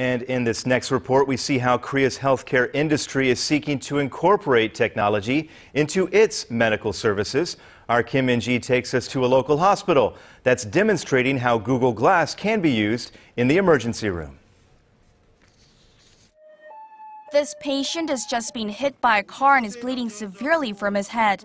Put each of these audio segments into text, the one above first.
And in this next report, we see how Korea's healthcare industry is seeking to incorporate technology into its medical services. Our Kim Min-ji takes us to a local hospital that's demonstrating how Google Glass can be used in the emergency room. This patient has just been hit by a car and is bleeding severely from his head.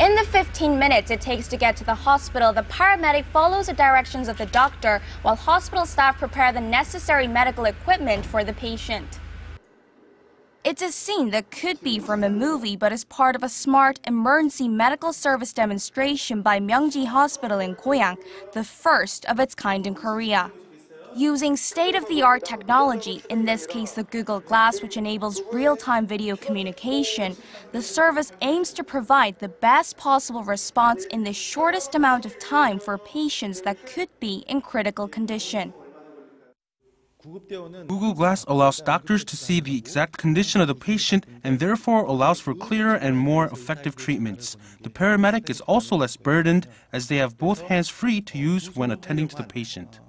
In the 15 minutes it takes to get to the hospital, the paramedic follows the directions of the doctor while hospital staff prepare the necessary medical equipment for the patient. It's a scene that could be from a movie but is part of a smart emergency medical service demonstration by Myongji Hospital in Goyang, the first of its kind in Korea. Using state of the art technology, in this case the Google Glass, which enables real time video communication, the service aims to provide the best possible response in the shortest amount of time for patients that could be in critical condition. Google Glass allows doctors to see the exact condition of the patient and therefore allows for clearer and more effective treatments. The paramedic is also less burdened as they have both hands free to use when attending to the patient.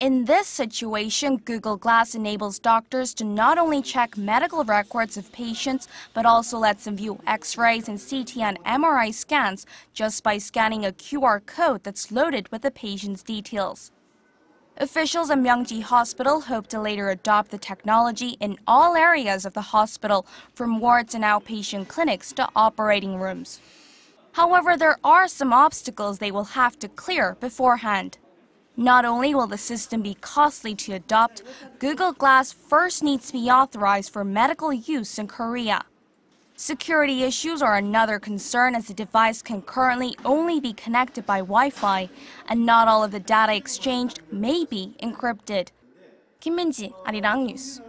In this situation, Google Glass enables doctors to not only check medical records of patients, but also lets them view x rays and CT and MRI scans just by scanning a QR code that's loaded with the patient's details. Officials at Myongji Hospital hope to later adopt the technology in all areas of the hospital, from wards and outpatient clinics to operating rooms. However, there are some obstacles they will have to clear beforehand. Not only will the system be costly to adopt, Google Glass first needs to be authorized for medical use in Korea. Security issues are another concern as the device can currently only be connected by Wi-Fi, and not all of the data exchanged may be encrypted. Kim Min-ji, Arirang News.